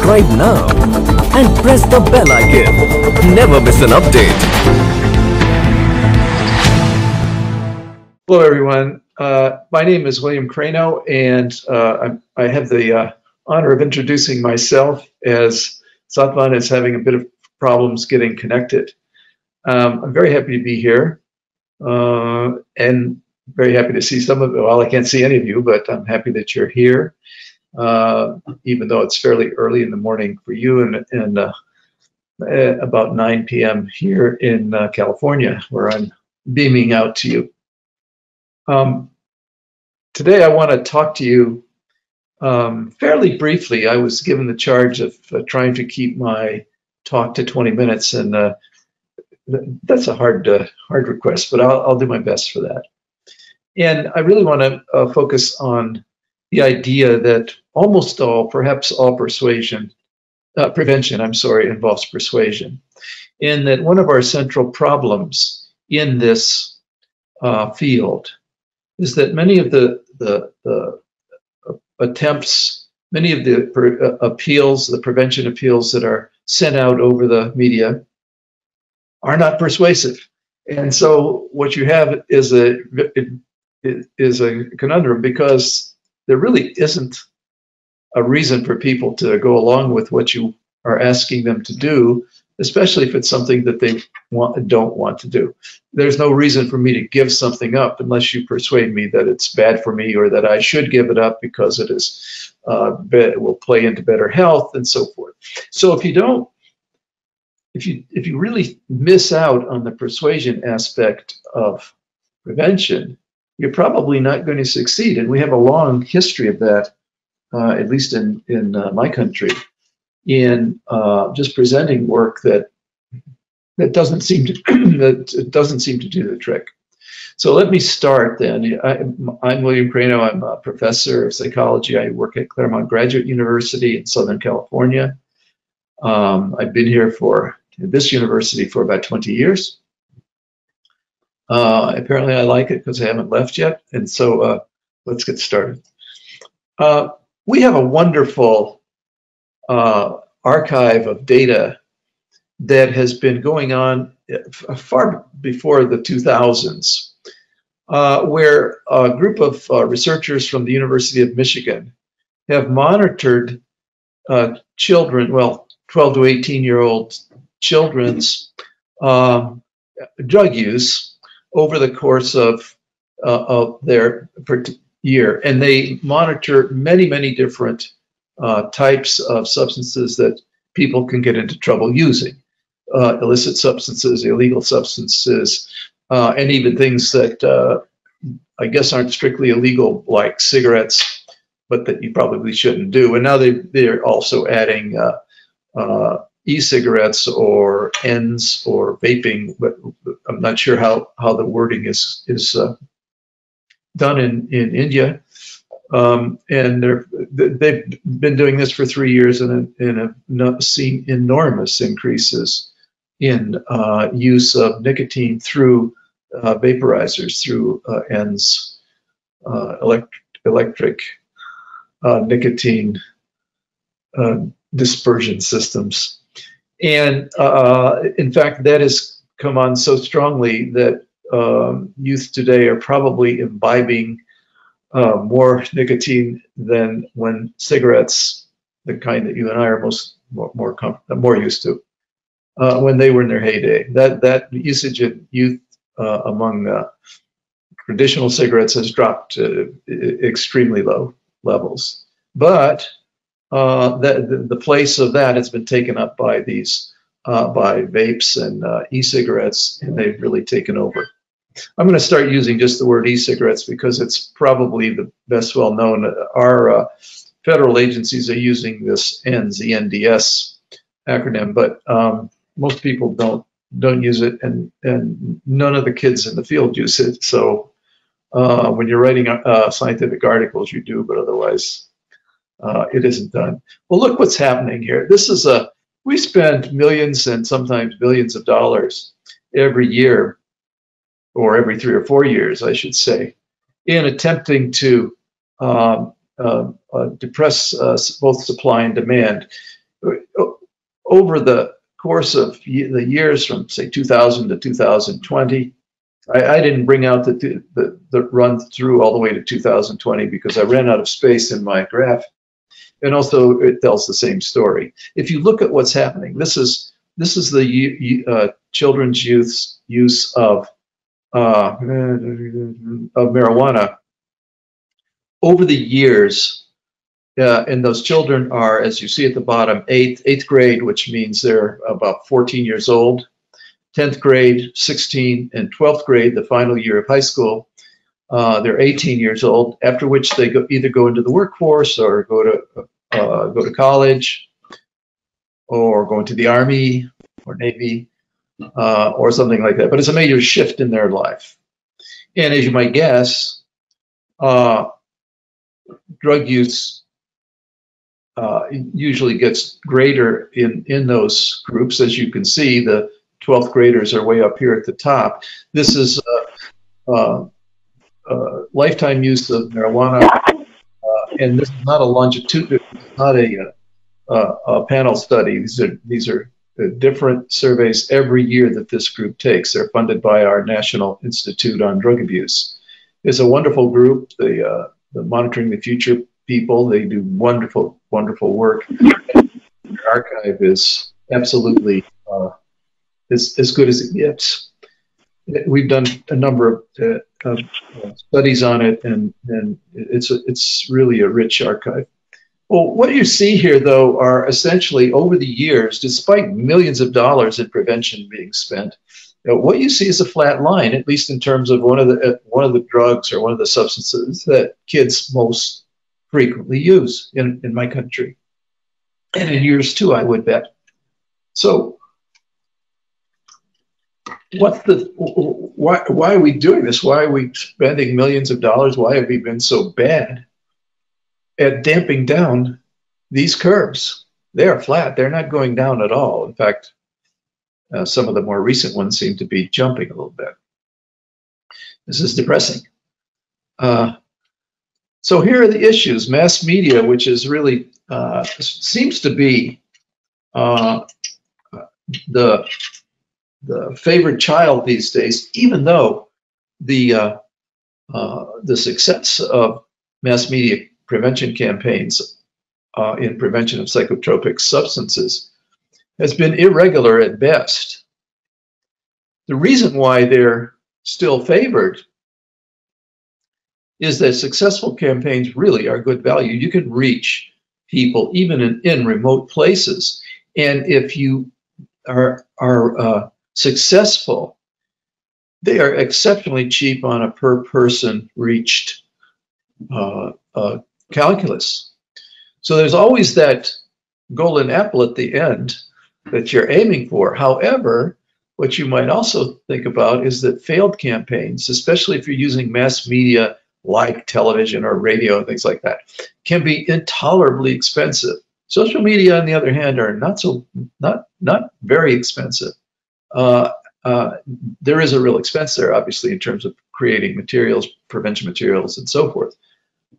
Subscribe now and press the bell icon. Never miss an update. Hello, everyone. Uh, my name is William Crano, and uh, I, I have the uh, honor of introducing myself as Satvan is having a bit of problems getting connected. Um, I'm very happy to be here uh, and very happy to see some of you. Well, I can't see any of you, but I'm happy that you're here, uh, even though it's fairly early in the morning for you and, and uh, about 9 p.m. here in uh, California, where I'm beaming out to you. Um, today, I want to talk to you um, fairly briefly. I was given the charge of uh, trying to keep my talk to 20 minutes, and uh, that's a hard hard request, but I'll, I'll, do my best for that. And I really want to focus on the idea that almost all, perhaps all persuasion, uh, prevention, I'm sorry, involves persuasion. In that one of our central problems in this uh, field is that many of the, the, the attempts, many of the uh, appeals, the prevention appeals that are sent out over the media are not persuasive. And so what you have is a is a conundrum because there really isn't a reason for people to go along with what you are asking them to do, especially if it's something that they want don't want to do. There's no reason for me to give something up unless you persuade me that it's bad for me or that I should give it up because it is uh, will play into better health and so forth. So if you don't if you if you really miss out on the persuasion aspect of prevention, you're probably not going to succeed. And we have a long history of that, uh, at least in in uh, my country, in uh, just presenting work that that doesn't seem to that doesn't seem to do the trick. So let me start then. I, am William Crano. I'm a professor of psychology. I work at Claremont Graduate University in Southern California. Um, I've been here for this university for about 20 years. Uh, apparently, I like it because I haven't left yet. And so uh, let's get started. Uh, we have a wonderful uh, archive of data that has been going on far before the 2000s, uh, where a group of uh, researchers from the University of Michigan have monitored children, well, 12 to 18 year old children's um, drug use over the course of, uh, of their year. And they monitor many, many different uh, types of substances that people can get into trouble using. Uh, illicit substances, illegal substances, uh, and even things that uh, I guess aren't strictly illegal, like cigarettes, but that you probably shouldn't do. And now they, they're also adding uh, e-cigarettes or ENDS or vaping, but I'm not sure how, how the wording is is uh, done in, in India. Um, and they've been doing this for three years and, and have seen enormous increases in uh, use of nicotine through uh, vaporizers, through uh, ENDS, uh, elect electric uh, nicotine dispersion systems. And uh, in fact, that has come on so strongly that um, youth today are probably imbibing uh, more nicotine than when cigarettes, the kind that you and I are most more more, more used to, uh, when they were in their heyday. That that usage of youth uh, among uh, traditional cigarettes has dropped to extremely low levels. But uh, the, the place of that has been taken up by these uh, by vapes and uh, e-cigarettes, and they've really taken over. I'm going to start using just the word e-cigarettes because it's probably the best well known. Our uh, federal agencies are using this ENDS, ENDS acronym, but um, most people don't don't use it, and and none of the kids in the field use it. So uh, when you're writing uh, scientific articles, you do, but otherwise uh, it isn't done. Well, look what's happening here. This is a, we spend millions and sometimes billions of dollars every year, or every three or four years, I should say, in attempting to um, uh, uh, depress uh, both supply and demand. over the course of the years from say 2000 to 2020, I, I didn't bring out the, the, the run through all the way to 2020 because I ran out of space in my graph. And also it tells the same story. If you look at what's happening, this is this is the uh, children's youth's use of uh, of marijuana over the years. Uh, and those children are, as you see at the bottom, eighth eighth grade, which means they're about 14 years old. 10th grade, 16, and 12th grade, the final year of high school. Uh, they're 18 years old, after which they go, either go into the workforce or go to uh, go to college or go into the army or navy uh, or something like that. But it's a major shift in their life. And as you might guess, uh, drug use uh, usually gets greater in, in those groups. As you can see, the 12th graders are way up here at the top. This is uh, uh, uh, lifetime use of marijuana, and this is not a longitudinal, not a, a, panel study. These are these are different surveys every year that this group takes. They're funded by our National Institute on Drug Abuse. It's a wonderful group. The, uh, the monitoring the future people. They do wonderful, wonderful work. Their archive is absolutely uh, as, as good as it gets. We've done a number of, uh, of uh, studies on it, and, and it's, a, it's really a rich archive. Well, what you see here, though, are essentially over the years, despite millions of dollars in prevention being spent, you know, what you see is a flat line, at least in terms of one of the uh, one of the drugs or one of the substances that kids most frequently use in, in my country, and in yours too, I would bet. So what's the why why are we doing this? Why are we spending millions of dollars? Why have we been so bad at damping down these curves they are flat. They're not going down at all. In fact uh, some of the more recent ones seem to be jumping a little bit. This is depressing. Uh, so here are the issues. Mass media which is really uh, seems to be uh, the the favorite child these days, even though the uh, uh, the success of mass media prevention campaigns uh, in prevention of psychotropic substances has been irregular at best. The reason why they're still favored is that successful campaigns really are good value. You can reach people even in, in remote places. And if you are, are uh, successful, they are exceptionally cheap on a per person reached uh, uh, calculus. So there's always that golden apple at the end that you're aiming for. However, what you might also think about is that failed campaigns, especially if you're using mass media like television or radio and things like that, can be intolerably expensive. Social media, on the other hand, are not so not not very expensive uh, uh, there is a real expense there, obviously, in terms of creating materials, prevention materials, and so forth.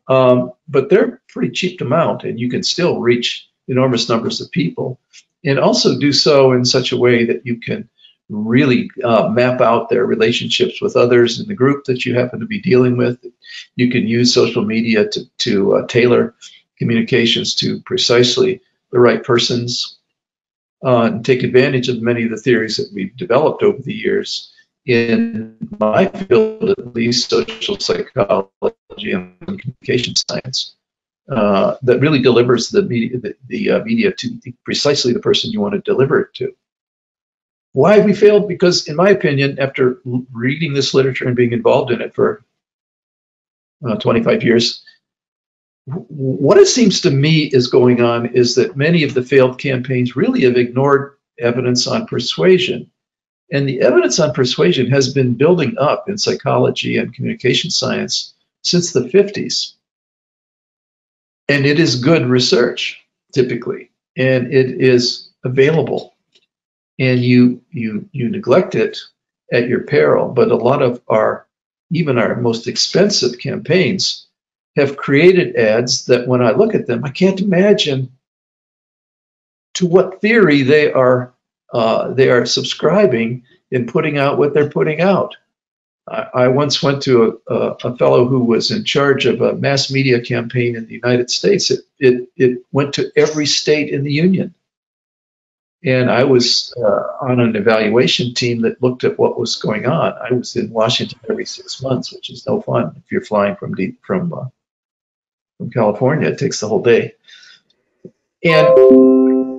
Um, but they're pretty cheap to mount, and you can still reach enormous numbers of people, and also do so in such a way that you can really uh, map out their relationships with others in the group that you happen to be dealing with. You can use social media to, to uh, tailor communications to precisely the right persons uh, and take advantage of many of the theories that we've developed over the years in my field, at least social psychology and communication science, uh, that really delivers the media, the, the uh, media to precisely the person you want to deliver it to. Why have we failed? Because, in my opinion, after reading this literature and being involved in it for uh, 25 years, what it seems to me is going on is that many of the failed campaigns really have ignored evidence on persuasion. And the evidence on persuasion has been building up in psychology and communication science since the 50s. And it is good research, typically, and it is available. And you you you neglect it at your peril. But a lot of our even our most expensive campaigns have created ads that when I look at them, I can't imagine to what theory they are uh, they are subscribing in putting out what they're putting out. I, I once went to a, a, a, fellow who was in charge of a mass media campaign in the United States. It, it, it went to every state in the union. And I was uh, on an evaluation team that looked at what was going on. I was in Washington every six months, which is no fun if you're flying from deep, from uh, from California. It takes the whole day. And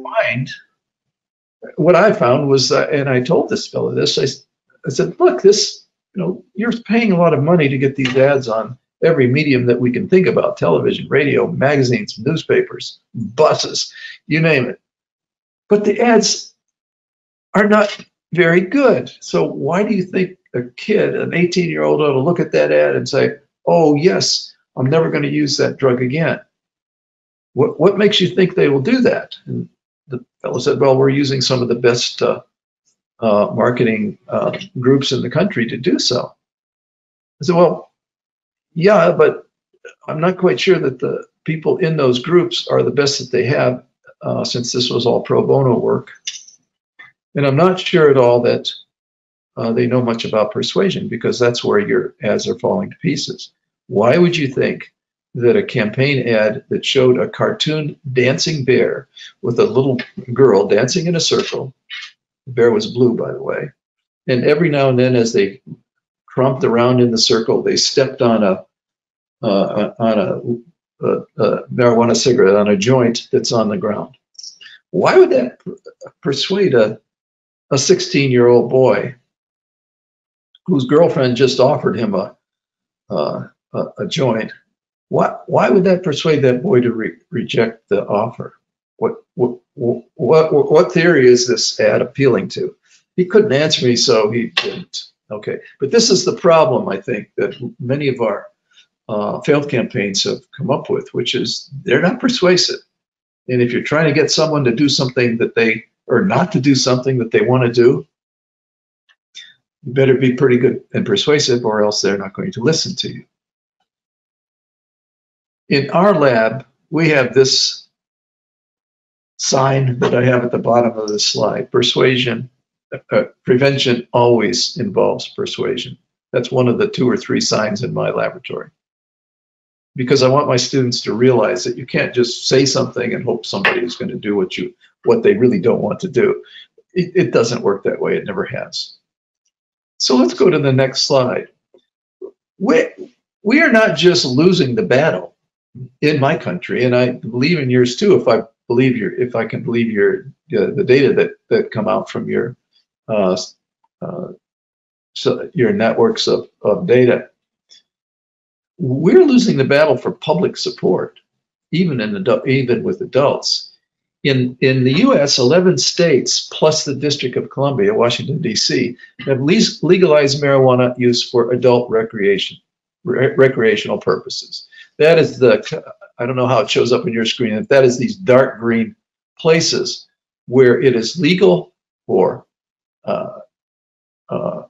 find what I found was, uh, and I told this fellow this. I, I said, "Look, this, you know, you're paying a lot of money to get these ads on every medium that we can think about: television, radio, magazines, newspapers, buses, you name it." but the ads are not very good. So why do you think a kid, an 18 year old, ought to look at that ad and say, oh, yes, I'm never going to use that drug again? What, what makes you think they will do that? And the fellow said, well, we're using some of the best uh, uh, marketing uh, groups in the country to do so. I said, well, yeah, but I'm not quite sure that the people in those groups are the best that they have uh, since this was all pro bono work. And I'm not sure at all that uh, they know much about persuasion because that's where your ads are falling to pieces. Why would you think that a campaign ad that showed a cartoon dancing bear with a little girl dancing in a circle, the bear was blue, by the way, and every now and then as they tromped around in the circle, they stepped on a uh, on a a, a marijuana cigarette on a joint that's on the ground. Why would that persuade a, a 16 year old boy whose girlfriend just offered him a, uh, a, a, joint? Why, why would that persuade that boy to re- reject the offer? What, what, what, what theory is this ad appealing to? He couldn't answer me, so he didn't. Okay, but this is the problem I think that many of our uh, failed campaigns have come up with, which is they're not persuasive. And if you're trying to get someone to do something that they, or not to do something that they want to do, you better be pretty good and persuasive, or else they're not going to listen to you. In our lab, we have this sign that I have at the bottom of this slide persuasion, uh, prevention always involves persuasion. That's one of the two or three signs in my laboratory because I want my students to realize that you can't just say something and hope somebody is going to do what you what they really don't want to do. It, it doesn't work that way. It never has. So let's go to the next slide. We, we are not just losing the battle in my country, and I believe in yours too. If I believe your, if I can believe your uh, the data that that come out from your uh, uh, so your networks of, of data we're losing the battle for public support, even in adult, even with adults. In in the U.S., 11 states plus the District of Columbia, Washington D.C., have legalized marijuana use for adult recreation, re- recreational purposes. That is the I don't know how it shows up on your screen. if That is these dark green places where it is legal for uh, uh,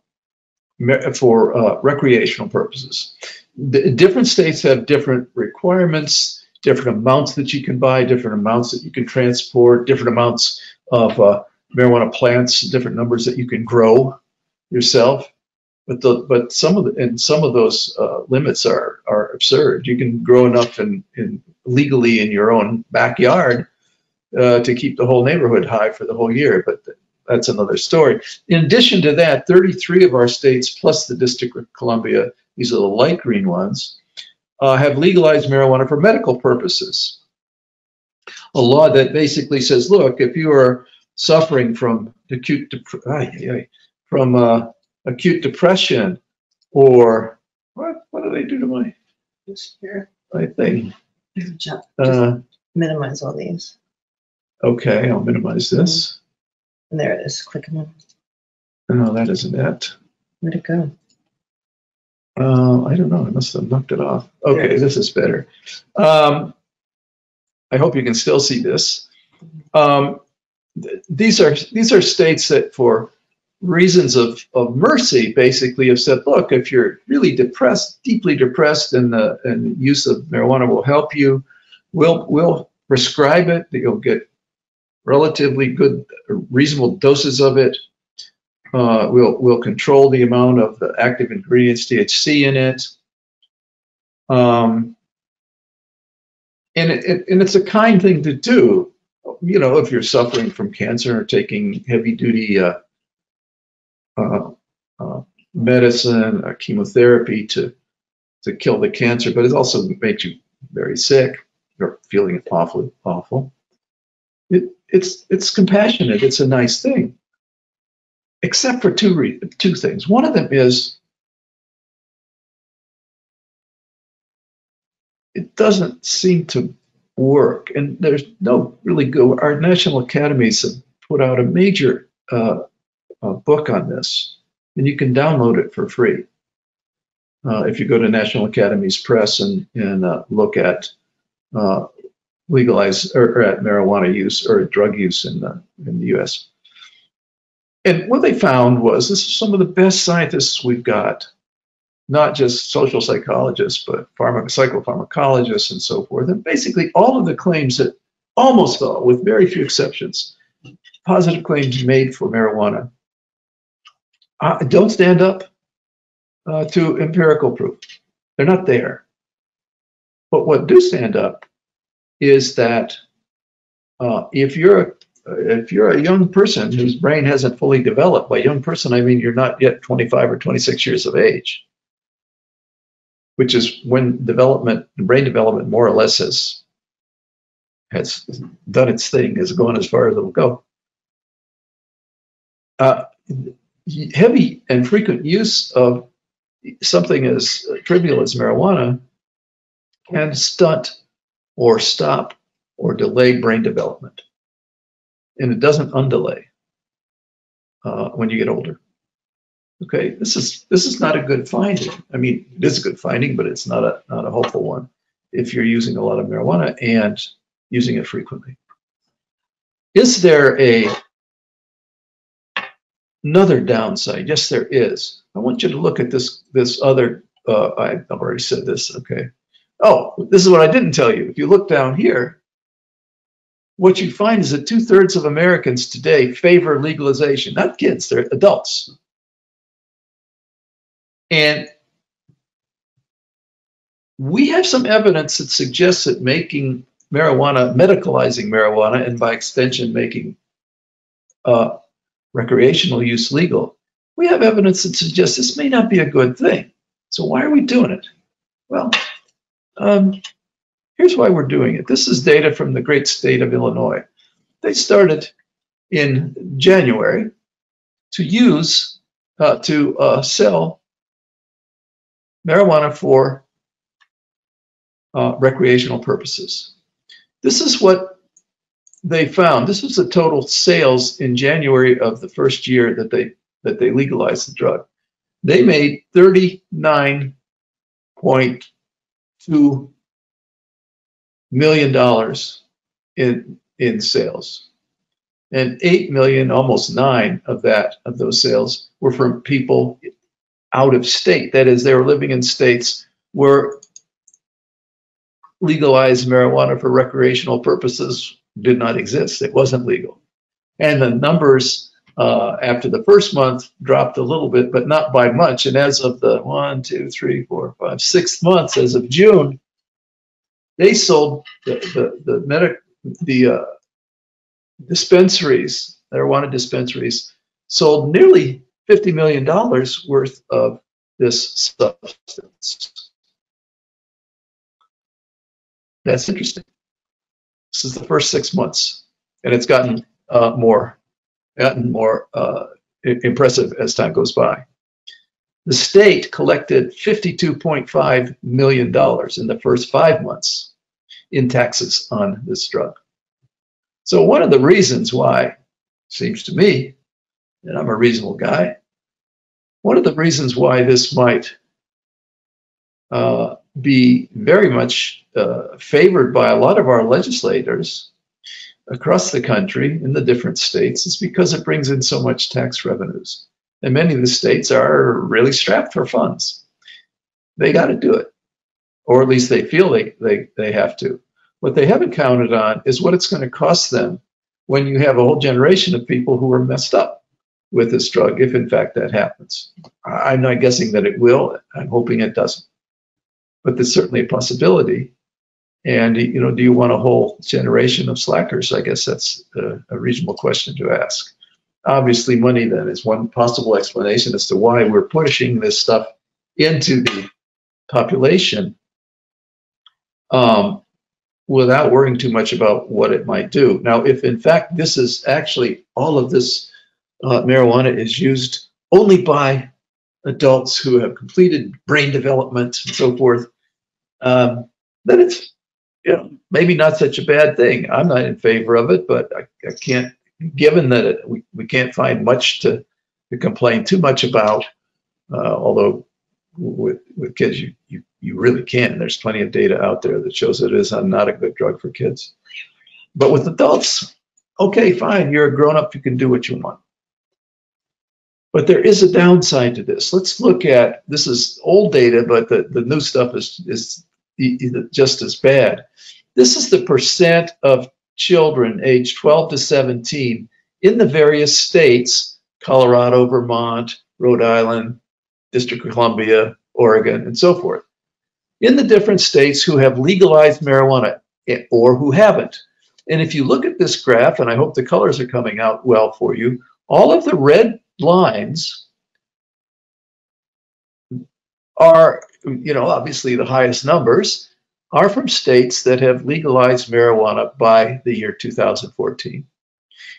for uh, recreational purposes the, different states have different requirements, different amounts that you can buy, different amounts that you can transport, different amounts of uh, marijuana plants, different numbers that you can grow yourself. But the but some of the and some of those uh, limits are are absurd. You can grow enough in, in legally in your own backyard uh, to keep the whole neighborhood high for the whole year, but that's another story. In addition to that, 33 of our states plus the District of Columbia these are the light green ones, uh, have legalized marijuana for medical purposes. A law that basically says, look, if you are suffering from acute from uh, acute depression or what what do they do to my my thing? Uh, minimize all these. Okay, I'll minimize this. And there it is. Click on it. No, that isn't it. Where'd it go? Uh, I don't know. I must have knocked it off. Okay, this is better. Um, I hope you can still see this. Um, th- these are these are states that, for reasons of, of mercy, basically have said, look, if you're really depressed, deeply depressed, and the and use of marijuana will help you, we'll we'll prescribe it. That You'll get relatively good, reasonable doses of it. Uh, we'll, we'll control the amount of the active ingredients, THC in it. Um, and it, it, and it's a kind thing to do, you know, if you're suffering from cancer or taking heavy duty uh, Uh, uh, medicine, or chemotherapy to to kill the cancer, but it also makes you very sick. You're feeling awfully awful. It, it's it's compassionate. It's a nice thing, except for two re- two things. One of them is it doesn't seem to work, and there's no really good. Our national academies have put out a major uh, uh, book on this, and you can download it for free. Uh, if you go to National Academies Press and, and uh, look at uh, legalized or, or, at marijuana use or drug use in the, in the U.S. And what they found was this is some of the best scientists we've got, not just social psychologists, but pharma, psychopharmacologists and so forth. And basically, all of the claims that almost all, with very few exceptions, positive claims made for marijuana uh, don't stand up uh, to empirical proof. They're not there. But what do stand up is that uh, if you're a, if you're a young person whose brain hasn't fully developed, by young person I mean you're not yet 25 or 26 years of age, which is when development, brain development, more or less has has done its thing, has gone as far as it'll go. Uh, heavy and frequent use of something as trivial as marijuana can stunt or stop or delay brain development. And it doesn't undelay uh, when you get older. Okay, this is this is not a good finding. I mean, it is a good finding, but it's not a not a hopeful one if you're using a lot of marijuana and using it frequently. Is there a another downside? Yes, there is. I want you to look at this this other. Uh, I've already said this. Okay. Oh, this is what I didn't tell you. If you look down here, what you find is that two thirds of Americans today favor legalization. Not kids; they're adults. And we have some evidence that suggests that making marijuana, medicalizing marijuana, and by extension making uh, recreational use legal, we have evidence that suggests this may not be a good thing. So why are we doing it? Well, um, here's why we're doing it. This is data from the great state of Illinois. They started in January to use, uh, to uh, sell marijuana for uh, recreational purposes. This is what they found. This was the total sales in January of the first year that they that they legalized the drug. They made thirty nine point two million dollars in in sales, and eight million, almost nine of that of those sales were from people out of state. That is, they were living in states where legalized marijuana for recreational purposes did not exist. It wasn't legal. And the numbers uh, after the first month dropped a little bit, but not by much. And as of the one, two, three, four, five, sixth months, as of June, they sold the the the, medic, the uh, dispensaries, marijuana dispensaries, sold nearly fifty million dollars worth of this substance. That's interesting. This is the first six months, and it's gotten uh, more, gotten more uh, impressive as time goes by. The state collected $52.5 million in the first five months in taxes on this drug. So one of the reasons why, seems to me, and I'm a reasonable guy, one of the reasons why this might uh, be very much uh, favored by a lot of our legislators across the country in the different states is because it brings in so much tax revenues. And many of the states are really strapped for funds. They got to do it, or at least they feel they, they, they have to. What they haven't counted on is what it's going to cost them when you have a whole generation of people who are messed up with this drug, if in fact that happens. I'm not guessing that it will. I'm hoping it doesn't. But there's certainly a possibility. And, you know, do you want a whole generation of slackers? I guess that's a, a reasonable question to ask. Obviously, money then is one possible explanation as to why we're pushing this stuff into the population um, without worrying too much about what it might do. Now, if in fact this is actually all of this uh, marijuana is used only by adults who have completed brain development and so forth, um, then it's you know maybe not such a bad thing. I'm not in favor of it, but I, I can't. Given that it, we, we can't find much to, to complain too much about, uh, although with with kids you, you you really can. There's plenty of data out there that shows it is not a good drug for kids. But with adults, okay, fine. You're a grown up. You can do what you want. But there is a downside to this. Let's look at this is old data, but the, the new stuff is is just as bad. This is the percent of children aged 12 to 17 in the various states Colorado, Vermont, Rhode Island, District of Columbia, Oregon, and so forth in the different states who have legalized marijuana eh, or who haven't. And if you look at this graph, and I hope the colors are coming out well for you, all of the red lines are, you know, obviously the highest numbers are from states that have legalized marijuana by the year 2014.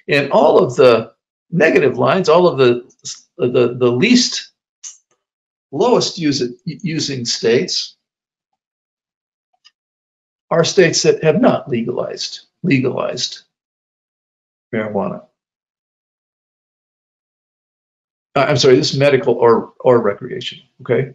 And all of the negative lines, all of the the, the least lowest use, using states are states that have not legalized legalized marijuana. Uh, I'm sorry, this is medical or or recreation. Okay,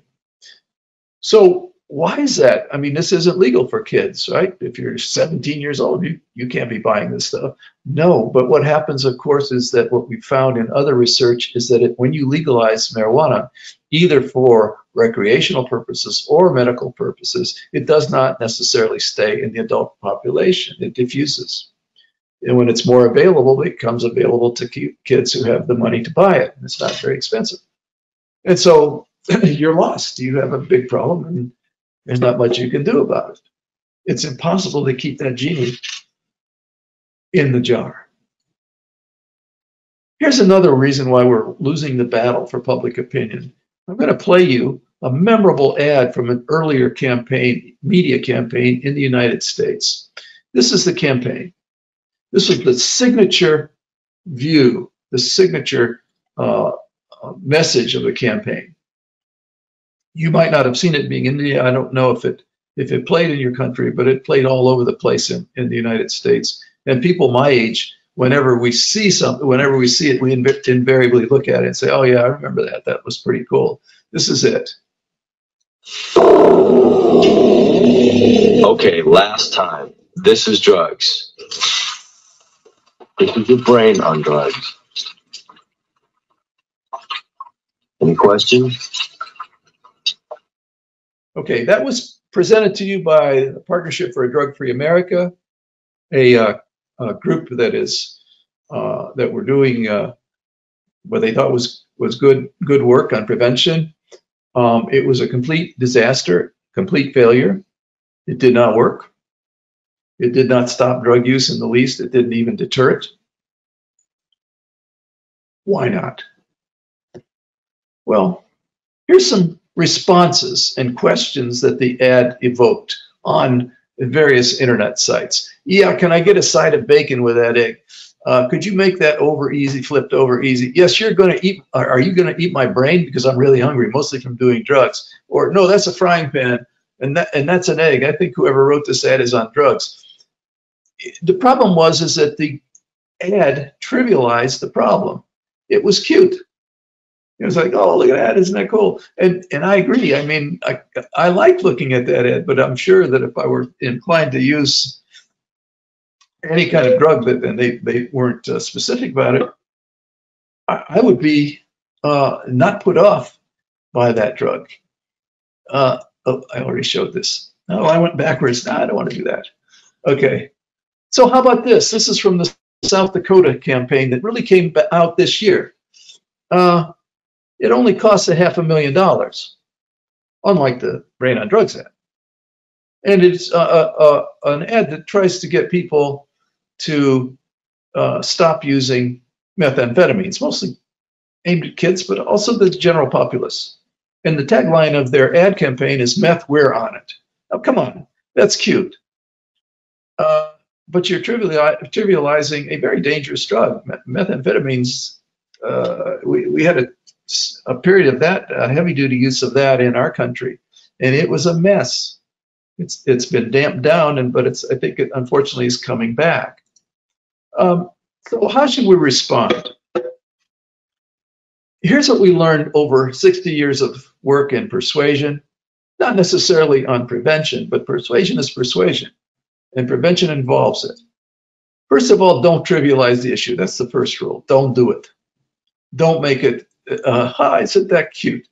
so why is that? I mean, this isn't legal for kids, right? If you're 17 years old, you, you can't be buying this stuff. No, but what happens, of course, is that what we found in other research is that it, when you legalize marijuana, either for recreational purposes or medical purposes, it does not necessarily stay in the adult population. It diffuses. And when it's more available, it becomes available to kids who have the money to buy it. And it's not very expensive. And so you're lost. You have a big problem. And there's not much you can do about it. It's impossible to keep that genie in the jar. Here's another reason why we're losing the battle for public opinion. I'm going to play you a memorable ad from an earlier campaign, media campaign in the United States. This is the campaign. This is the signature view, the signature uh, uh message of the campaign you might not have seen it being in India. I don't know if it if it played in your country, but it played all over the place in, in the United States. And people my age, whenever we see something, whenever we see it, we inv- invariably look at it and say, "Oh yeah, I remember that. That was pretty cool." This is it. Okay, last time. This is drugs. This is your brain on drugs. Any questions? Okay, that was presented to you by the Partnership for a Drug-Free America, a, uh, a, group that is uh, that we're doing uh, what they thought was was good good work on prevention. Um, it was a complete disaster, complete failure. It did not work. It did not stop drug use in the least. It didn't even deter it. Why not? Well, here's some responses and questions that the ad evoked on various internet sites. Yeah, can I get a side of bacon with that egg? Uh, could you make that over easy, flipped over easy? Yes, you're going to eat. Are you going to eat my brain because I'm really hungry, mostly from doing drugs? Or no, that's a frying pan, and that and that's an egg. I think whoever wrote this ad is on drugs. The problem was is that the ad trivialized the problem. It was cute. It was like, oh, look at that, isn't that cool? And and I agree. I mean, I I like looking at that ad, but I'm sure that if I were inclined to use any kind of drug that and they they weren't uh, specific about it, I, I would be uh, not put off by that drug. Uh, oh, I already showed this. No, I went backwards. No, I don't want to do that. Okay. So how about this? This is from the South Dakota campaign that really came out this year. Uh, it only costs a half a million dollars, unlike the Brain on Drugs ad. And it's uh, uh, uh, an ad that tries to get people to uh, stop using methamphetamines, mostly aimed at kids, but also the general populace. And the tagline of their ad campaign is meth, we're on it. Oh, come on, that's cute. Uh, but you're trivializing a very dangerous drug. Me- Methamphetamines, uh, we, we had a, a period of that, uh, heavy duty use of that in our country, and it was a mess. It's, it's been damped down, and but it's I think it unfortunately is coming back. Um, so how should we respond? Here's what we learned over 60 years of work in persuasion, not necessarily on prevention, but persuasion is persuasion, and prevention involves it. First of all, don't trivialize the issue. That's the first rule. Don't do it. Don't make it, uh, hi, isn't that cute?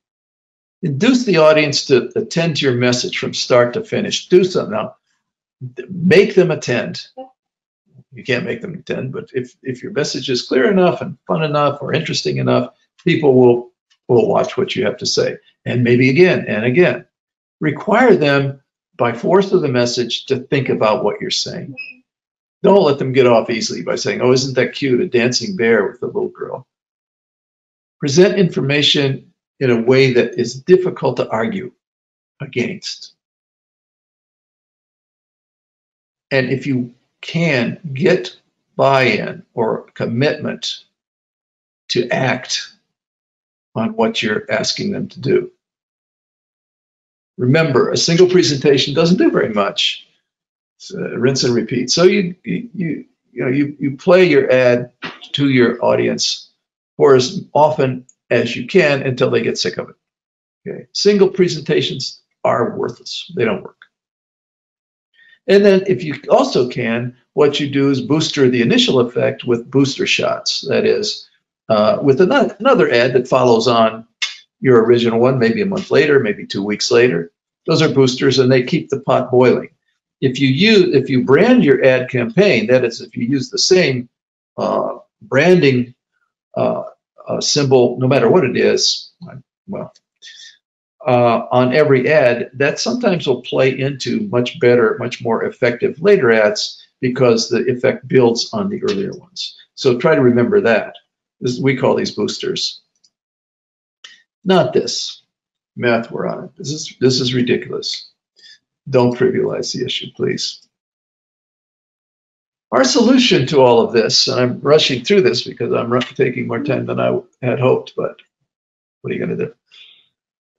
Induce the audience to attend to your message from start to finish. Do something now. Make them attend you can't make them attend, but if, if your message is clear enough and fun enough or interesting enough, people will, will watch what you have to say. And maybe again and again. Require them by force of the message to think about what you're saying. Don't let them get off easily by saying, oh, isn't that cute, a dancing bear with a little girl. Present information in a way that is difficult to argue against. And if you can get buy-in or commitment to act on what you're asking them to do. Remember, a single presentation doesn't do very much. Uh, rinse and repeat. So you, you you you know you you play your ad to your audience for as often as you can until they get sick of it. Okay, single presentations are worthless. They don't work. And then if you also can, what you do is booster the initial effect with booster shots. That is, uh, with another, another ad that follows on your original one, maybe a month later, maybe two weeks later. Those are boosters and they keep the pot boiling. If you use, if you brand your ad campaign, that is, if you use the same uh, branding uh, symbol, no matter what it is, well, uh, on every ad, that sometimes will play into much better, much more effective later ads because the effect builds on the earlier ones. So try to remember that. This, we call these boosters. Not this. Meth, we're on it. This is, this is ridiculous. Don't trivialize the issue, please. Our solution to all of this, and I'm rushing through this because I'm taking more time than I had hoped, but what are you going to do?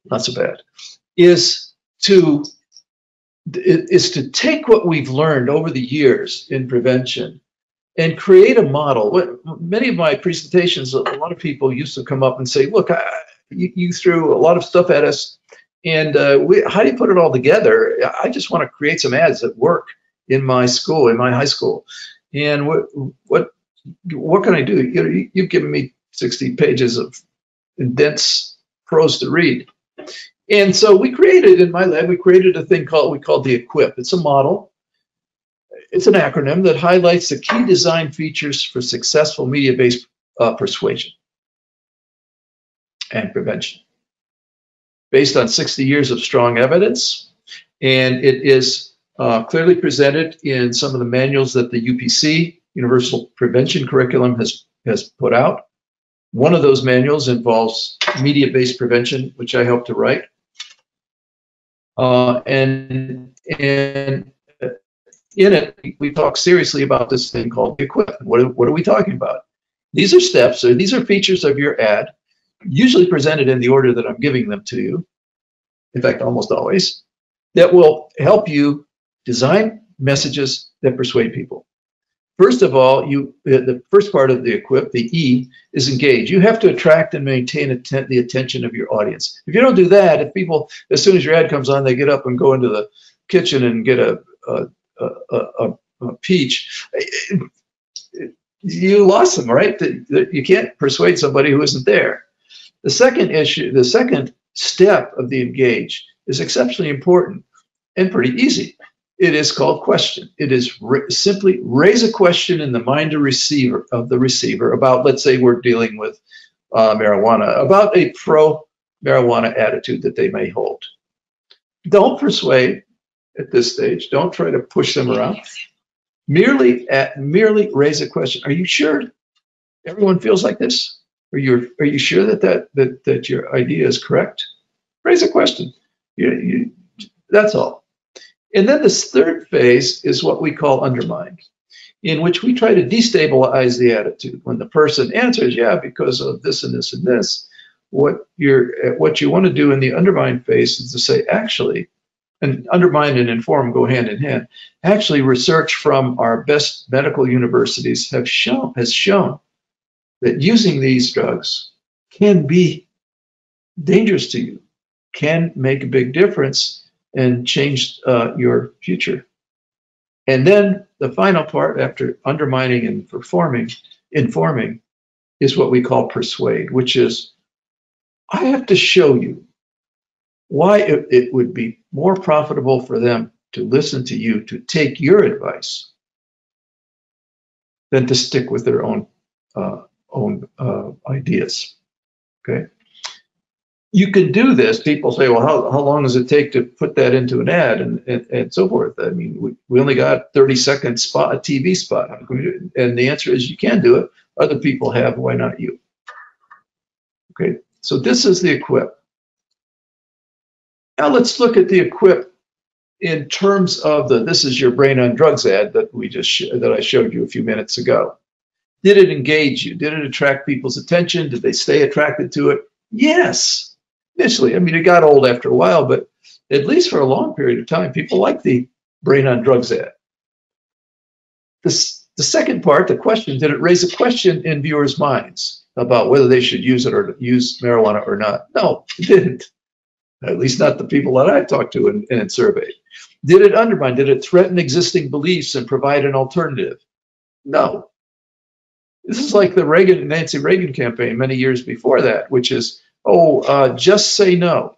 Not so bad. Is to is to take what we've learned over the years in prevention and create a model. Many of my presentations, a lot of people used to come up and say, "Look, I, you, you, threw a lot of stuff at us, and uh, we, how do you put it all together? I just want to create some ads that work in my school, in my high school, and what what what can I do? You know, you, you've given me 60 pages of dense prose to read." And so we created in my lab, we created a thing called we called the Equip. It's a model. It's an acronym that highlights the key design features for successful media-based uh, persuasion and prevention, based on 60 years of strong evidence, and it is uh, clearly presented in some of the manuals that the UPC Universal Prevention Curriculum has has put out. One of those manuals involves media-based prevention, which I helped to write. Uh, and and in it, we talk seriously about this thing called equipment. What what are we talking about? These are steps, or these are features of your ad, usually presented in the order that I'm giving them to you. In fact, almost always, that will help you design messages that persuade people. First of all, you the first part of the equip, the E, is engage. You have to attract and maintain atten the attention of your audience. If you don't do that, if people, as soon as your ad comes on, they get up and go into the kitchen and get a a, a, a, a peach, you lost them, right? You can't persuade somebody who isn't there. The second issue, the second step of the engage is exceptionally important and pretty easy. It is called question. It is simply raise a question in the mind of receiver of the receiver about, let's say, we're dealing with uh, marijuana, about a pro marijuana attitude that they may hold. Don't persuade at this stage. Don't try to push them around. Merely at merely raise a question. Are you sure everyone feels like this? Are you are you sure that that that, that your idea is correct? Raise a question. You, you, that's all. And then this third phase is what we call undermine, in which we try to destabilize the attitude. When the person answers, yeah, because of this and this and this, what you're what you want to do in the undermine phase is to say, actually, and undermine and inform go hand in hand. Actually, research from our best medical universities have shown has shown that using these drugs can be dangerous to you, can make a big difference and change uh, your future. And then the final part, after undermining and performing, informing, is what we call persuade, which is I have to show you why it, it would be more profitable for them to listen to you, to take your advice, than to stick with their own uh, own uh, ideas. Okay. You can do this. People say, well, how, how long does it take to put that into an ad and, and, and so forth? I mean, we, we only got 30 second spot, a TV spot. And the answer is you can do it. Other people have. Why not you? Okay. So this is the equip. Now let's look at the equip in terms of the this is your brain on drugs ad that we just that I showed you a few minutes ago. Did it engage you? Did it attract people's attention? Did they stay attracted to it? Yes, initially. I mean, it got old after a while, but at least for a long period of time, people liked the brain on drugs ad. This, the second part, the question, did it raise a question in viewers' minds about whether they should use it or use marijuana or not? No, it didn't. At least not the people that I've talked to and, and surveyed. Did it undermine? Did it threaten existing beliefs and provide an alternative? No. This is like the Reagan, Nancy Reagan campaign many years before that, which is, oh, uh, just say no.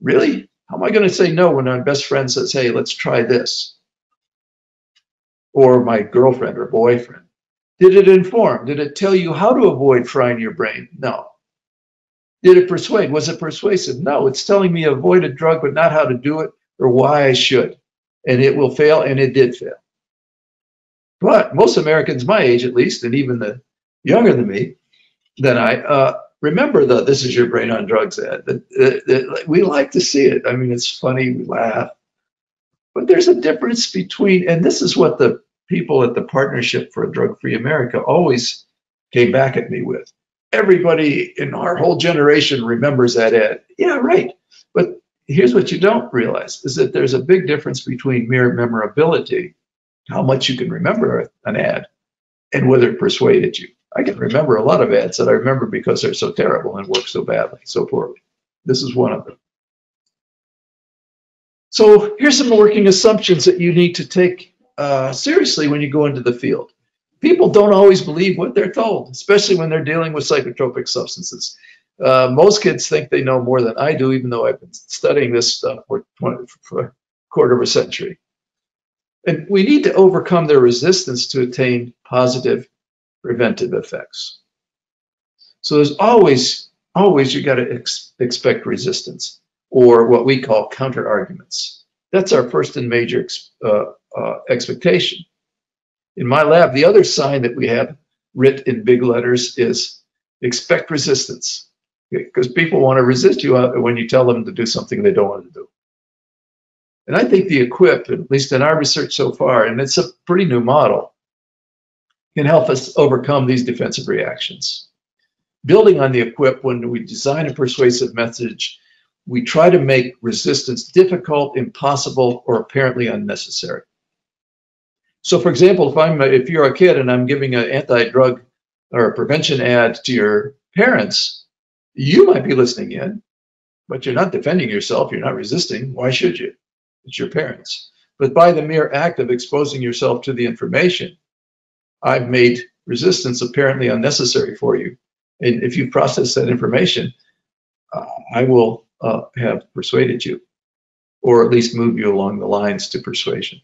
Really? How am I going to say no when my best friend says, hey, let's try this? Or my girlfriend or boyfriend. Did it inform? Did it tell you how to avoid frying your brain? No. Did it persuade? Was it persuasive? No, it's telling me avoid a drug, but not how to do it or why I should. And it will fail, and it did fail. But most Americans my age, at least, and even the younger than me, than I, uh, remember the "This is your brain on drugs" ad. The, the, the, we like to see it. I mean, it's funny. We laugh, but there's a difference between, and this is what the people at the Partnership for a Drug-Free America always came back at me with. Everybody in our whole generation remembers that ad. Yeah, right. But here's what you don't realize is that there's a big difference between mere memorability how much you can remember an ad and whether it persuaded you. I can remember a lot of ads that I remember because they're so terrible and work so badly, so poorly. This is one of them. So here's some working assumptions that you need to take uh, seriously when you go into the field. People don't always believe what they're told, especially when they're dealing with psychotropic substances. Uh, most kids think they know more than I do, even though I've been studying this stuff for, 20, for a quarter of a century. And we need to overcome their resistance to attain positive preventive effects. So there's always, always you got to ex- expect resistance or what we call counter arguments. That's our first and major uh, uh, expectation. In my lab, the other sign that we have writ in big letters is expect resistance because people want to resist you uh, when you tell them to do something they don't want to do. And I think the equip, at least in our research so far, and it's a pretty new model, can help us overcome these defensive reactions. Building on the equip, when we design a persuasive message, we try to make resistance difficult, impossible, or apparently unnecessary. So, for example, if I'm if you're a kid and I'm giving an anti-drug or a prevention ad to your parents, you might be listening in, but you're not defending yourself. You're not resisting. Why should you? It's your parents. But by the mere act of exposing yourself to the information, I've made resistance apparently unnecessary for you. And if you process that information, uh, I will uh, have persuaded you. or at least move you along the lines to persuasion.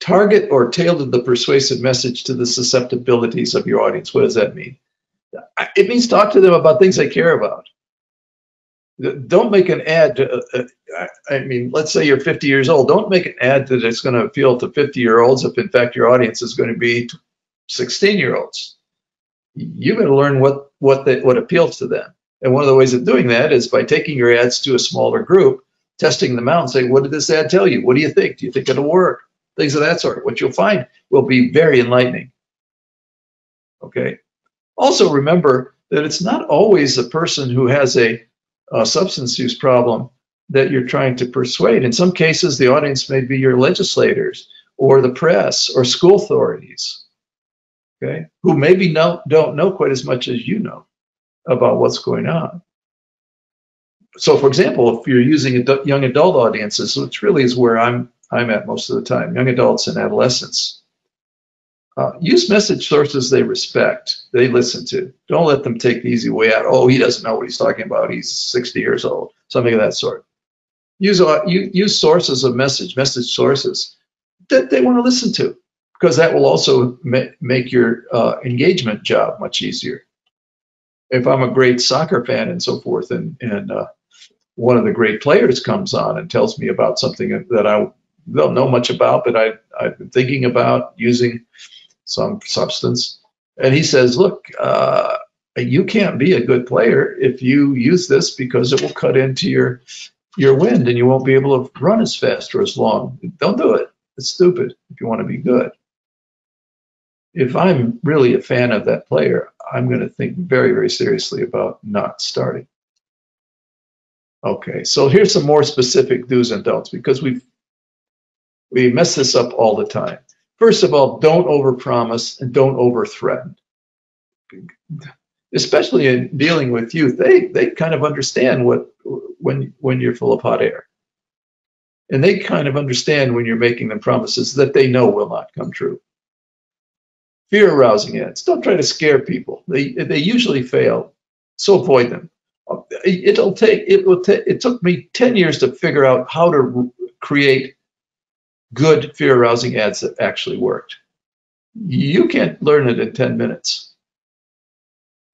Target or tailor the persuasive message to the susceptibilities of your audience. What does that mean? It means talk to them about things they care about. Don't make an ad. To, uh, uh I mean, let's say you're 50 years old. Don't make an ad that it's going to appeal to 50 year olds if, in fact, your audience is going to be 16 year olds. You got to learn what what they, what appeals to them. And one of the ways of doing that is by taking your ads to a smaller group, testing them out, and saying, "What did this ad tell you? What do you think? Do you think it'll work?" Things of that sort. What you'll find will be very enlightening. Okay. Also, remember that it's not always a person who has a uh, substance use problem that you're trying to persuade. In some cases, the audience may be your legislators or the press or school authorities, okay, who maybe know, don't know quite as much as you know about what's going on. So, for example, if you're using young adult audiences, which really is where I'm I'm at most of the time, young adults and adolescents, uh, use message sources they respect, they listen to. Don't let them take the easy way out. Oh, he doesn't know what he's talking about. He's 60 years old, something of that sort. Use, uh, use sources of message, message sources that they want to listen to, because that will also ma make your uh, engagement job much easier. If I'm a great soccer fan and so forth, and, and uh, one of the great players comes on and tells me about something that I don't know much about, but I, I've been thinking about using some substance. And he says, look, uh, you can't be a good player if you use this because it will cut into your your wind and you won't be able to run as fast or as long. Don't do it. It's stupid if you want to be good. If I'm really a fan of that player, I'm going to think very, very seriously about not starting. Okay, so here's some more specific do's and don'ts because we've we mess this up all the time. First of all, don't overpromise and don't overthreaten. Especially in dealing with youth, they they kind of understand what when when you're full of hot air. And they kind of understand when you're making them promises that they know will not come true. Fear arousing ads. Don't try to scare people. They they usually fail. So avoid them. It'll take it will take it took me 10 years to figure out how to create good fear arousing ads that actually worked. You can't learn it in 10 minutes.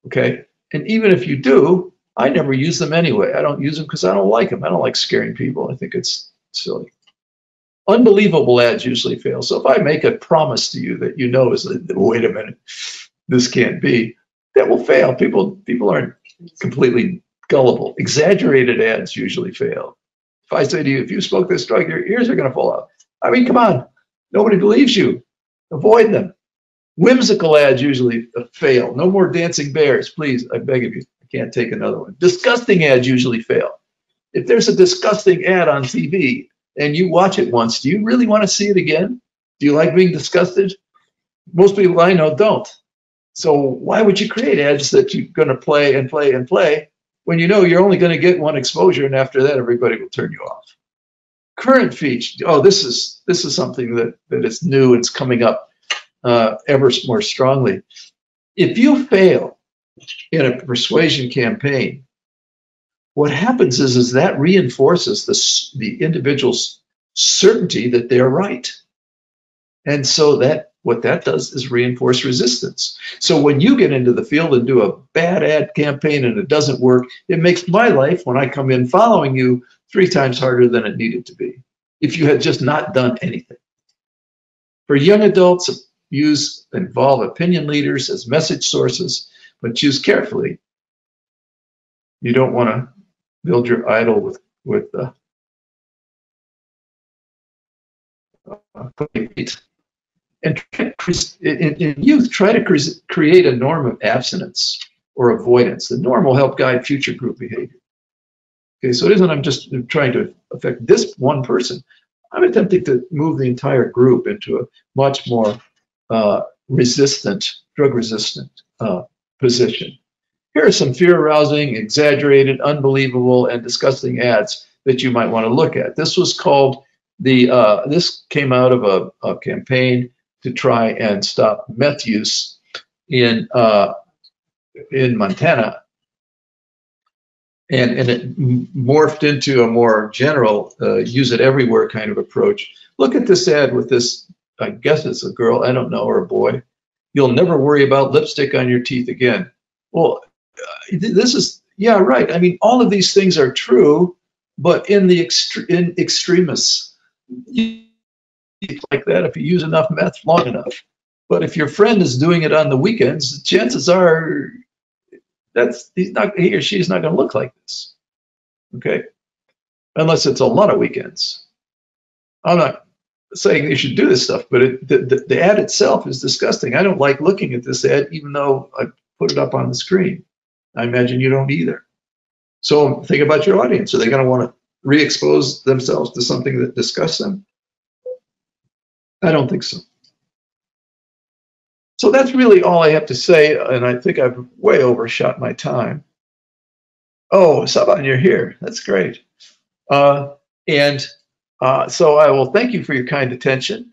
Okay. And even if you do, I never use them anyway. I don't use them because I don't like them. I don't like scaring people. I think it's silly. Unbelievable ads usually fail. So if I make a promise to you that you know is, wait a minute, this can't be, that will fail. People people aren't completely gullible. Exaggerated ads usually fail. If I say to you, if you smoke this drug, your ears are going to fall out. I mean, come on. Nobody believes you. Avoid them. Whimsical ads usually uh, fail. No more dancing bears, please. I beg of you. I can't take another one. Disgusting ads usually fail. If there's a disgusting ad on TV and you watch it once, do you really want to see it again? Do you like being disgusted? Most people I know don't. So why would you create ads that you're going to play and play and play when you know you're only going to get one exposure and after that everybody will turn you off? Current feature. Oh, this is this is something that that is new. It's coming up uh, ever more strongly. If you fail in a persuasion campaign, what happens is is that reinforces the the individual's certainty that they're right, and so that what that does is reinforce resistance. So when you get into the field and do a bad ad campaign and it doesn't work, it makes my life when I come in following you three times harder than it needed to be if you had just not done anything. For young adults, use involve opinion leaders as message sources, but choose carefully. You don't want to build your idol with with the uh, and in, in youth, try to create a norm of abstinence or avoidance. The norm will help guide future group behavior. Okay, so it isn't I'm just trying to affect this one person. I'm attempting to move the entire group into a much more uh, resistant, drug resistant uh, position. Here are some fear arousing, exaggerated, unbelievable, and disgusting ads that you might want to look at. This was called the, uh, this came out of a, a, campaign to try and stop meth use in, uh, in Montana and and it morphed into a more general uh, use it everywhere kind of approach. Look at this ad with this. I guess it's a girl. I don't know, or a boy. You'll never worry about lipstick on your teeth again. Well, uh, this is yeah, right. I mean, all of these things are true, but in the extre- in extremis, you like that if you use enough meth long enough. But if your friend is doing it on the weekends, chances are that's he's not he or she's not going to look like this. Okay, unless it's a lot of weekends. I'm not saying you should do this stuff, but it, the, the the ad itself is disgusting. I don't like looking at this ad, even though I put it up on the screen. I imagine you don't either. So think about your audience. Are they going to want to re-expose themselves to something that disgusts them? I don't think so. So that's really all I have to say, and I think I've way overshot my time. Oh, Saban, you're here. That's great. Uh, and uh, so I will thank you for your kind attention,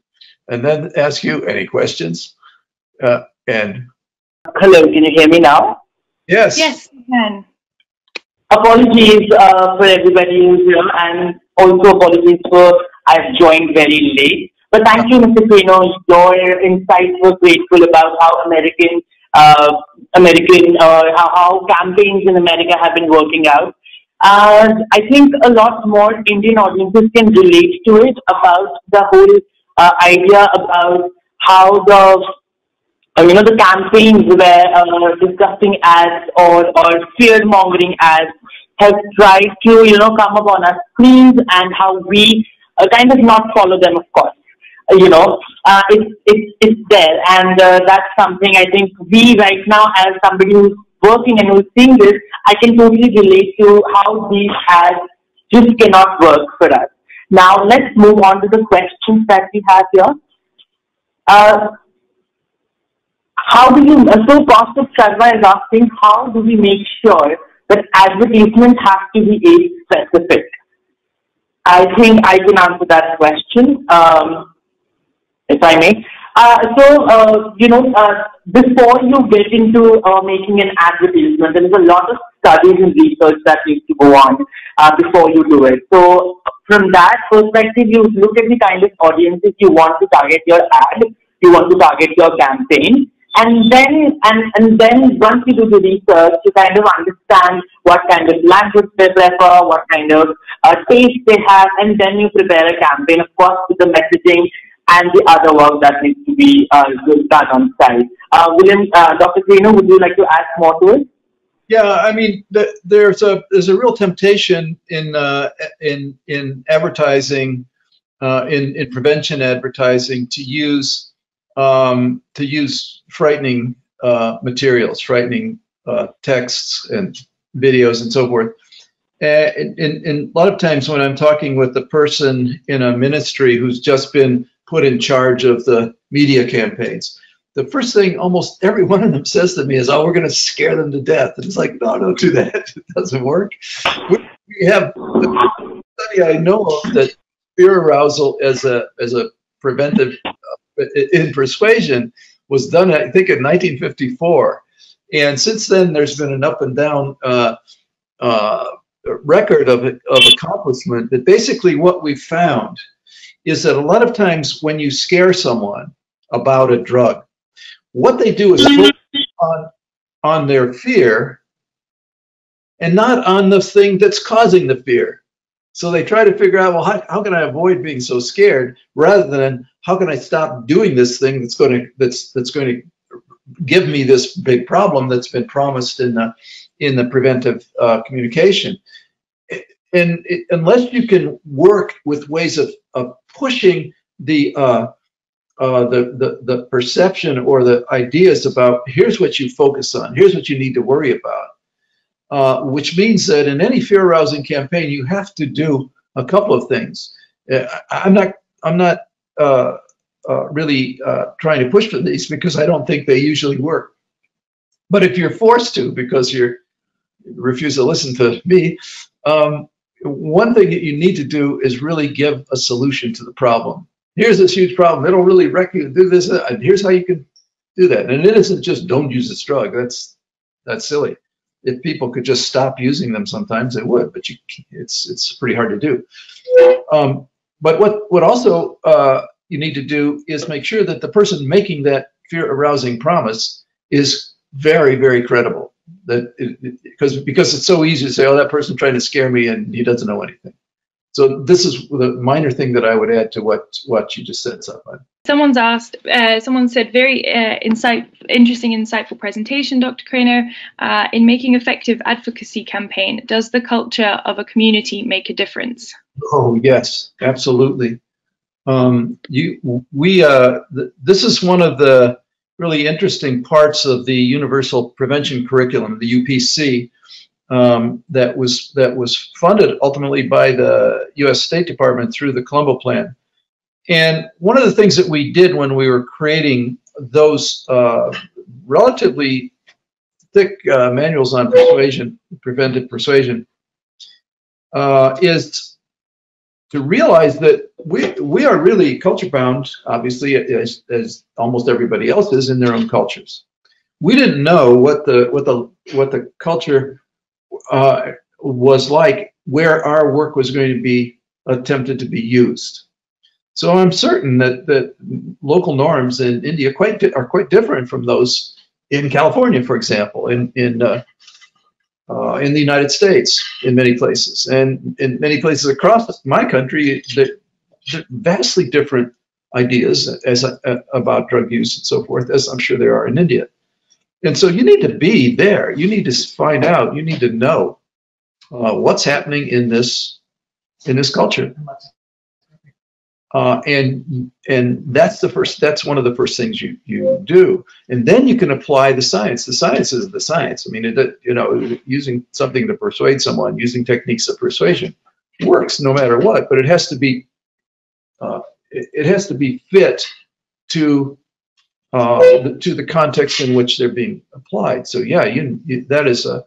and then ask you any questions. Uh, and Hello, can you hear me now? yes, Yes, we can. Apologies uh, for everybody who's here, and also apologies for I've joined very late. But thank you, Mr. Crano. Your insights were grateful about how American, uh, American, uh, how, how campaigns in America have been working out. And I think a lot more Indian audiences can relate to it about the whole uh, idea about how the uh, you know, the campaigns where uh, disgusting ads or, or fear mongering ads have tried to, you know, come up on our screens and how we uh, kind of not follow them, of course. You know, uh, it's, it's, it's there. And uh, that's something I think we right now, as somebody who's working and who's seeing this, I can totally relate to how these ads just cannot work for us. Now, let's move on to the questions that we have here. Uh, how do you, uh, so Kaustubh Sharma is asking, how do we make sure that advertisements have to be age specific? I think I can answer that question, um, if I may. Uh, so, uh, you know, uh, before you get into uh, making an advertisement, there is a lot of studies and research that needs to go on uh, before you do it. So, from that perspective, you look at the kind of audiences you want to target your ad, you want to target your campaign, and then and and then once you do the research, you kind of understand what kind of language they prefer, what kind of uh, taste they have, and then you prepare a campaign, of course, with the messaging and the other work that needs to be uh, done on site. Uh, William, uh, Dr. Crano, would you like to add more to it? Yeah, I mean, th- there's a there's a real temptation in uh, in in advertising, uh, in in prevention advertising, to use um, to use frightening uh, materials, frightening texts and videos and so forth. And, and, and a lot of times when I'm talking with the person in a ministry who's just been put in charge of the media campaigns, the first thing almost every one of them says to me is, "Oh, we're going to scare them to death." And it's like, no, don't do that. It doesn't work. We, have the study I know of that fear arousal as a as a preventive uh, in persuasion was done, I think, in 1954. And since then, there's been an up and down uh, uh, record of of accomplishment. That basically what we found is that a lot of times when you scare someone about a drug, what they do is focus on, on their fear and not on the thing that's causing the fear. So they try to figure out, well, how, how can I avoid being so scared rather than how can I stop doing this thing that's going to that's that's going to give me this big problem that's been promised in the in the preventive uh, communication. And it, unless you can work with ways of, of pushing the uh, uh, the, the the perception or the ideas about here's what you focus on, here's what you need to worry about, uh, which means that in any fear arousing campaign you have to do a couple of things. Uh, I'm not I'm not uh, uh, really uh, trying to push for these because I don't think they usually work. But if you're forced to because you refuse to listen to me, um, one thing that you need to do is really give a solution to the problem here's this huge problem. It'll really wreck you. Do this. And here's how you can do that. And it isn't just don't use this drug. That's that's silly. if people could just stop using them, sometimes they would, but you, it's it's pretty hard to do. Um, but what what also uh, you need to do is make sure that the person making that fear-arousing promise is very very credible. That because because it's so easy to say, oh, that person trying to scare me and he doesn't know anything. So this is the minor thing that I would add to what what you just said, Satvan. Someone's asked, uh, someone said, very uh, insight, interesting, insightful presentation, Dr. Crano. Uh, in making effective advocacy campaign, does the culture of a community make a difference? Oh yes, absolutely. Um, you, we, uh, th- this is one of the really interesting parts of the Universal Prevention Curriculum, the UPC, um, that was that was funded ultimately by the U.S. State Department through the Colombo Plan. And one of the things that we did when we were creating those uh, relatively thick uh, manuals on persuasion, preventive persuasion, uh, is to realize that we we are really culture bound, obviously, as, as almost everybody else is in their own cultures. We didn't know what the what the what the culture uh, was like where our work was going to be attempted to be used. So I'm certain that, that local norms in India quite are quite different from those in California, for example, in in uh, uh, in the United States, in many places, and in many places across my country, they're, they're vastly different ideas as uh, about drug use and so forth, as I'm sure there are in India. And so you need to be there. You need to find out. You need to know uh, what's happening in this in this culture. Uh, and and that's the first that's one of the first things you you do. And then you can apply the science. The science is the science. I mean it, you know using something to persuade someone using techniques of persuasion works no matter what but it has to be uh, it, it, has to be fit to uh, the, to the context in which they're being applied. So yeah you, you that is a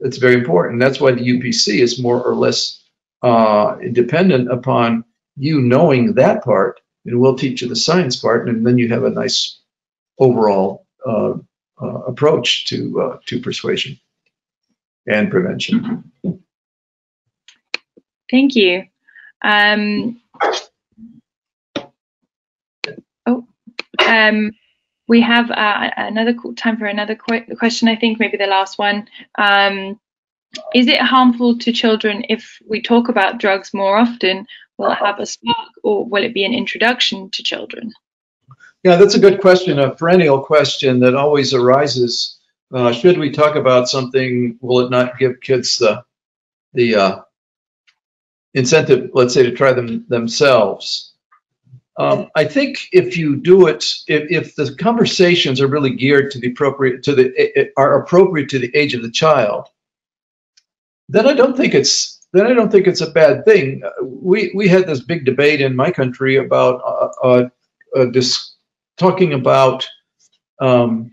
it's very important. That's why the upc is more or less uh, dependent upon you knowing that part, and we'll teach you the science part, and then you have a nice overall uh, uh, approach to uh, to persuasion and prevention. Thank you. Um, oh, um, we have uh, another time for another qu question. I think maybe the last one. Um, is it harmful to children if we talk about drugs more often Will it have a spark or will it be an introduction to children? Yeah, that's a good question, a perennial question that always arises. Uh, should we talk about something, will it not give kids the, the uh, incentive, let's say, to try them themselves? Um, I think if you do it, if, if the conversations are really geared to the appropriate to the are appropriate to the age of the child, then I don't think it's then I don't think it's a bad thing. We we had this big debate in my country about uh, uh, uh, this talking about um,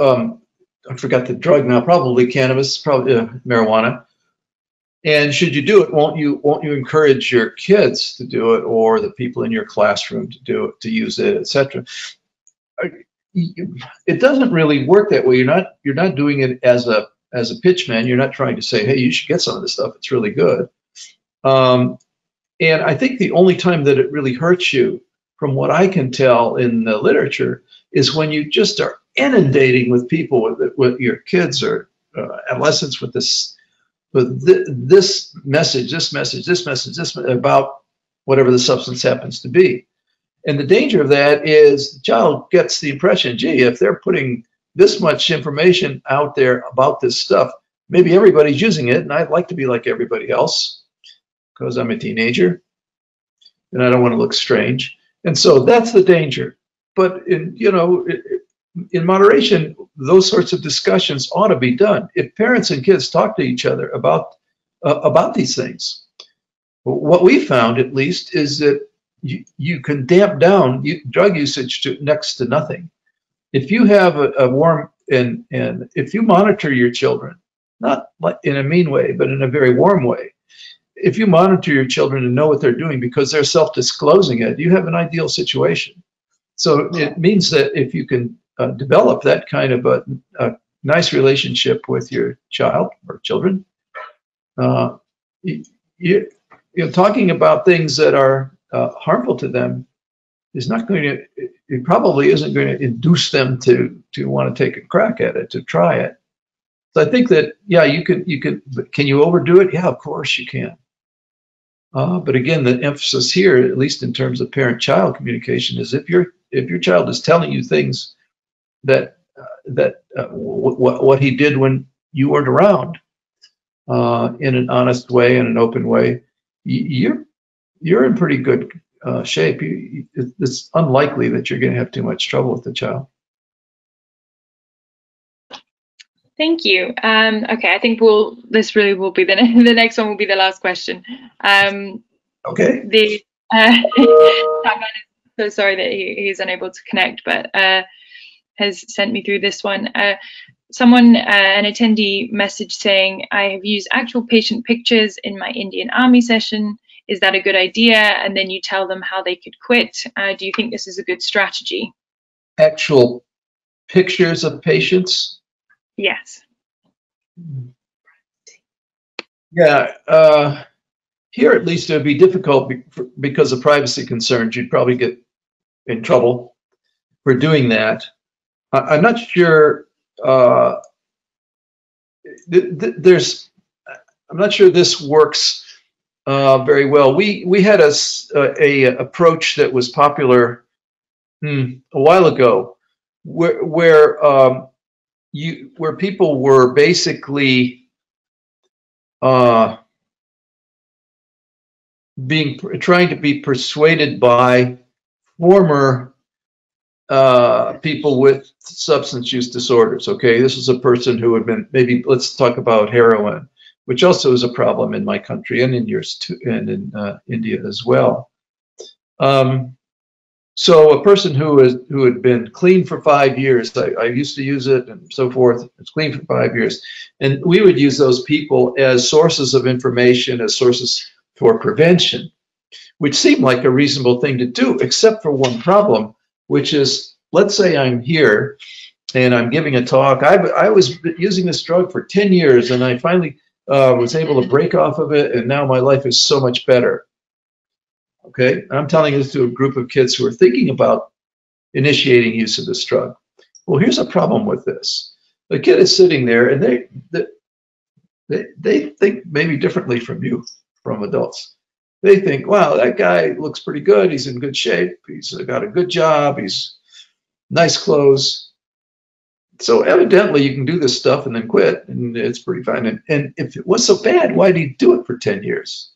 um, I forgot the drug now, probably cannabis, probably uh, marijuana. And should you do it, won't you won't you encourage your kids to do it or the people in your classroom to do it, to use it, etc. It doesn't really work that way. You're not you're not doing it as a as a pitchman, you're not trying to say, hey, you should get some of this stuff. It's really good. Um, and I think the only time that it really hurts you, from what I can tell in the literature, is when you just are inundating with people, with, with your kids or uh, adolescents, with this, with th- this message, this message, this message, this about whatever the substance happens to be. And the danger of that is the child gets the impression, gee, if they're putting this much information out there about this stuff. Maybe everybody's using it, and I'd like to be like everybody else because I'm a teenager and I don't want to look strange. And so that's the danger. But in you know, in moderation, those sorts of discussions ought to be done. If parents and kids talk to each other about uh, about these things, what we found, at least, is that you, you can damp down drug usage to next to nothing if you have a, a warm and and if you monitor your children, not in a mean way, but in a very warm way, if you monitor your children and know what they're doing because they're self-disclosing it, you have an ideal situation. So it means that if you can uh, develop that kind of a, a nice relationship with your child or children, uh, you, you, you know, talking about things that are uh, harmful to them is not going to, it probably isn't going to induce them to to want to take a crack at it, to try it. So I think that yeah, you could you could can you overdo it? Yeah, of course you can. Uh, but again, the emphasis here, at least in terms of parent-child communication, is if your if your child is telling you things that uh, that uh, what what he did when you weren't around uh, in an honest way, in an open way, you're you're in pretty good uh, shape. You, it's unlikely that you're going to have too much trouble with the child. Thank you. Um, okay, I think we'll. This really will be the the next one will be the last question. Um, okay. The uh, so sorry that he, he's unable to connect, but uh, has sent me through this one. Uh, someone, uh, an attendee, message saying, "I have used actual patient pictures in my Indian Army session. Is that a good idea?" And then you tell them how they could quit. Uh, do you think this is a good strategy? Actual pictures of patients Yes. Yeah, uh, here at least it would be difficult because of privacy concerns. You'd probably get in trouble for doing that. I- I'm not sure. Uh, th- th- there's, I'm not sure this works uh, very well. We we had a a approach that was popular hmm, a while ago, where where um, you where people were basically uh, being trying to be persuaded by former uh, people with substance use disorders. Okay, this is a person who had been maybe let's talk about heroin, which also is a problem in my country and in yours too, and in uh, India as well. Um, so a person who is who had been clean for five years, I, I used to use it and so forth. It's clean for five years, and we would use those people as sources of information, as sources for prevention, which seemed like a reasonable thing to do, except for one problem, which is let's say I'm here and I'm giving a talk. I, I was using this drug for 10 years and I finally uh, was able to break off of it, and now my life is so much better. Okay, I'm telling this to a group of kids who are thinking about initiating use of this drug. Well, here's a problem with this. The kid is sitting there and they, they, they think maybe differently from you, from adults. They think, wow, that guy looks pretty good. He's in good shape. He's got a good job. He's nice clothes. So evidently you can do this stuff and then quit and it's pretty fine. And, and if it was so bad, why did he do it for 10 years?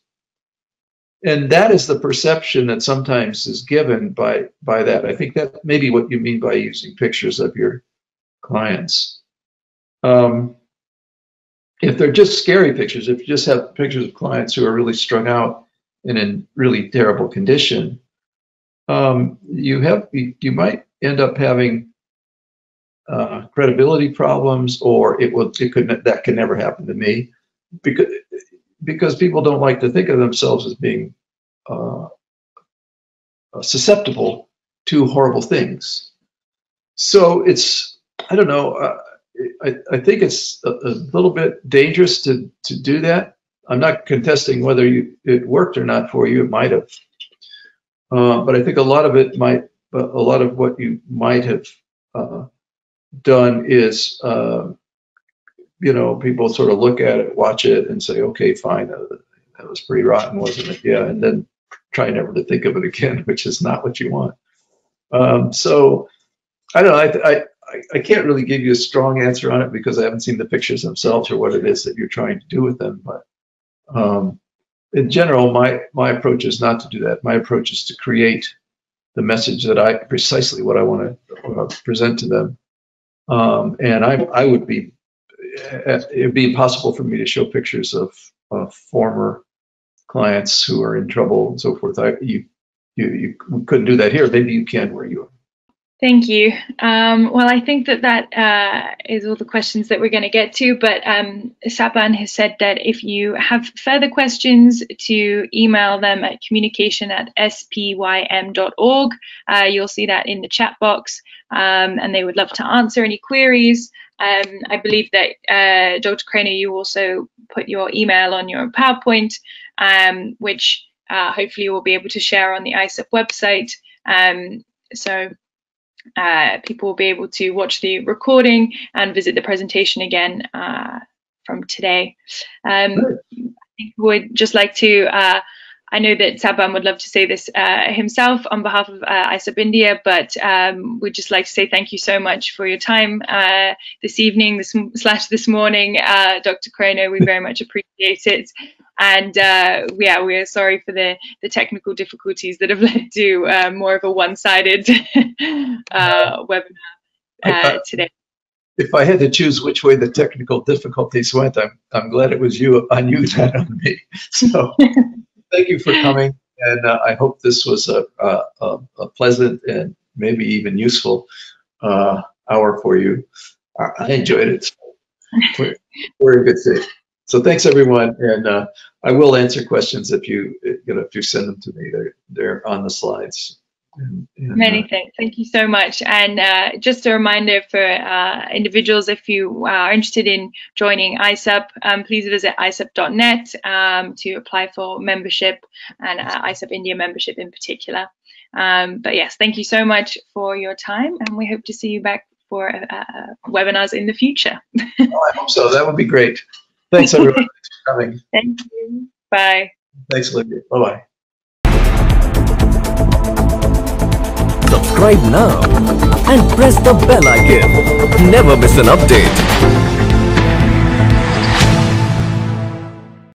and that is the perception that sometimes is given by by that i think that may be what you mean by using pictures of your clients um, if they're just scary pictures if you just have pictures of clients who are really strung out and in really terrible condition um, you have you, you might end up having uh, credibility problems or it will it could that could never happen to me because because people don't like to think of themselves as being uh, susceptible to horrible things. So it's, I don't know, uh, I, I think it's a, a, little bit dangerous to, to do that. I'm not contesting whether you, it worked or not for you, it might have. Uh, but I think a lot of it might, a lot of what you might have uh, done is uh, you know, people sort of look at it, watch it, and say, okay, fine, uh, that was pretty rotten, wasn't it? Yeah, and then try never to think of it again, which is not what you want. Um, so I don't know. I, I I can't really give you a strong answer on it because I haven't seen the pictures themselves or what it is that you're trying to do with them. But um, in general, my my approach is not to do that. My approach is to create the message that I precisely what I want to uh, present to them. Um, and I I would be it'd be impossible for me to show pictures of, of former clients who are in trouble and so forth. I, you, you, you couldn't do that here. Maybe you can where you are. Thank you. Um, well, I think that that uh, is all the questions that we're going to get to. But um, Satvan has said that if you have further questions, to email them at communication at spym.org. Uh, you'll see that in the chat box, um, and they would love to answer any queries. Um, I believe that uh, Dr. Crano, you also put your email on your PowerPoint, um, which uh, hopefully you will be able to share on the ISSUP website. Um, so uh, people will be able to watch the recording and visit the presentation again uh, from today. Um, I would just like to, uh, I know that Saban would love to say this uh, himself on behalf of uh, ISSUP India, but um, we'd just like to say thank you so much for your time uh, this evening, this slash this morning, Dr. Crano. We very much appreciate it. And uh, yeah, we are sorry for the, the technical difficulties that have led to uh, more of a one-sided uh, webinar uh, today. If I had to choose which way the technical difficulties went, I'm, I'm glad it was you on you, not on me. So thank you for coming. And uh, I hope this was a, a, a, pleasant and maybe even useful uh, hour for you. I enjoyed it. A good day. So thanks everyone, and uh, I will answer questions if you you know if you send them to me. They're they're on the slides. And, and, Many uh, thanks. Thank you so much. And uh, just a reminder for uh, individuals, if you are interested in joining ISSUP, um, please visit issup.net um, to apply for membership and uh, ISSUP India membership in particular. Um, but yes, thank you so much for your time, and we hope to see you back for uh, webinars in the future. oh, I hope so. That would be great. Thanks, everyone. Thanks for coming. Thank you. Bye. Thanks, Olivia. Bye bye. Subscribe now and press the bell icon. Never miss an update.